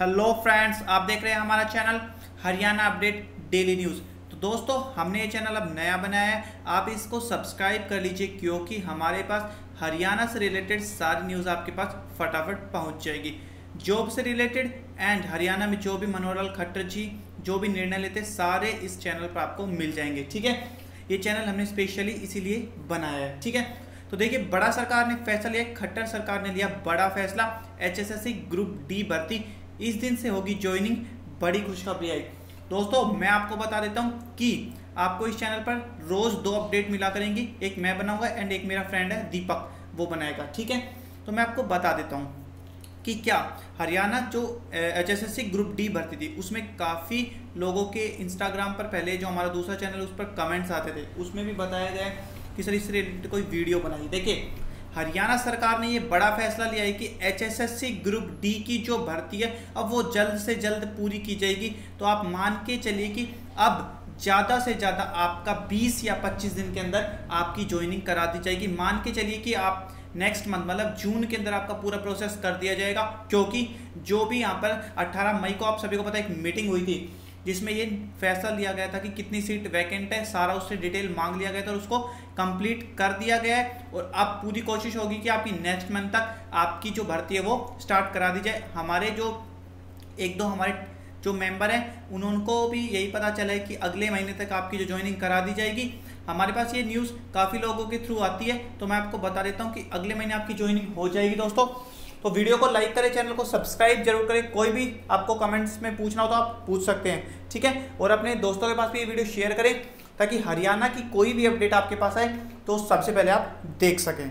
Hello friends आप देख रहे हैं हमारा channel Haryana update daily news तो दोस्तों, हमने ये चैनल अब नया बनाया है। आप इसको सब्सक्राइब कर लीजिए क्योंकि हमारे पास हरियाणा से रिलेटेड सारी न्यूज़ आपके पास फटाफट पहुँच जाएगी। जॉब से रिलेटेड एंड हरियाणा में जो भी मनोहर लाल खट्टर जी, जो भी निर्णय लेते सारे इस चैनल पर आपको मिल जाएँगे, ठीक है? ये चैनल हमने स्पेशली इसीलिए बनाया है, ठीक है? तो देखिए, बड़ा सरकार ने फैसला लिया, खट्टर सरकार ने लिया बड़ा फैसला। एचएसएससी ग्रुप डी भर्ती। इस दिन से होगी ज्वाइनिंग बड़ी खुशखबरी आई। दोस्तों, मैं आपको बता देता हूँ कि आपको इस चैनल पर रोज़ दो अपडेट मिला करेंगी। एक मैं बनाऊँगा एंड एक मेरा फ्रेंड है, दीपक, वो बनाएगा, ठीक है? तो मैं आपको बता देता हूँ कि क्या हरियाणा जो H S S C group D भर्ती थी, उसमें काफ़ी लोगों के इंस्टाग्राम पर पहले जो हमारा दूसरा चैनल उस पर कमेंट्स आते थे। उसमें भी बताया गया कि सर, इससे रिलेटेड कोई वीडियो बनाई। देखिए हरियाणा सरकार ने ये बड़ा फैसला लिया है कि एचएसएससी ग्रुप डी की जो भर्ती है, अब वो जल्द से जल्द पूरी की जाएगी। तो आप मान के चलिए कि अब ज़्यादा से ज़्यादा आपका 20 या 25 दिन के अंदर आपकी ज्वाइनिंग करा दी जाएगी। मान के चलिए कि आप नेक्स्ट मंथ मतलब जून के अंदर आपका पूरा प्रोसेस कर दिया जाएगा, क्योंकि जो भी यहाँ पर 18 मई को आप सभी को पता है, एक मीटिंग हुई थी। जिसमें ये फैसला लिया गया था कि कितनी सीट वैकेंट है, सारा उससे डिटेल मांग लिया गया था और उसको कंप्लीट कर दिया गया है। और अब पूरी कोशिश होगी कि आपकी नेक्स्ट मंथ तक आपकी जो भर्ती है वो स्टार्ट करा दी जाए। हमारे जो एक दो हमारे जो मेंबर हैं, उनको भी यही पता चला है कि अगले महीने तक आपकी जो ज्वाइनिंग करा दी जाएगी। हमारे पास ये न्यूज़ काफ़ी लोगों के थ्रू आती है तो मैं आपको बता देता हूँ कि अगले महीने आपकी ज्वाइनिंग हो जाएगी दोस्तों। तो वीडियो को लाइक करें, चैनल को सब्सक्राइब ज़रूर करें। कोई भी आपको कमेंट्स में पूछना हो तो आप पूछ सकते हैं, ठीक है? और अपने दोस्तों के पास भी ये वीडियो शेयर करें ताकि हरियाणा की कोई भी अपडेट आपके पास आए तो सबसे पहले आप देख सकें।